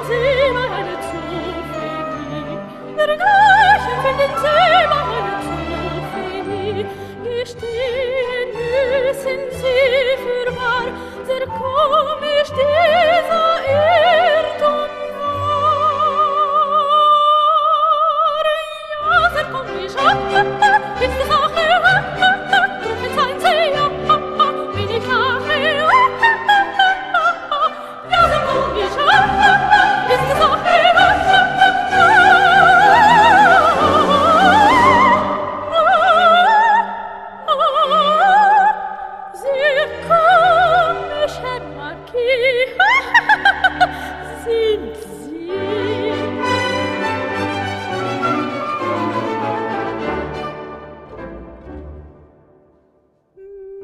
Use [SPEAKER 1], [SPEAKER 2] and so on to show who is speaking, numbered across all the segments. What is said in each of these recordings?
[SPEAKER 1] Zimmer eine Zufällig,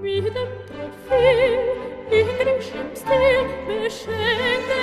[SPEAKER 1] mit dem Trophäe in grischem Stil beschenkt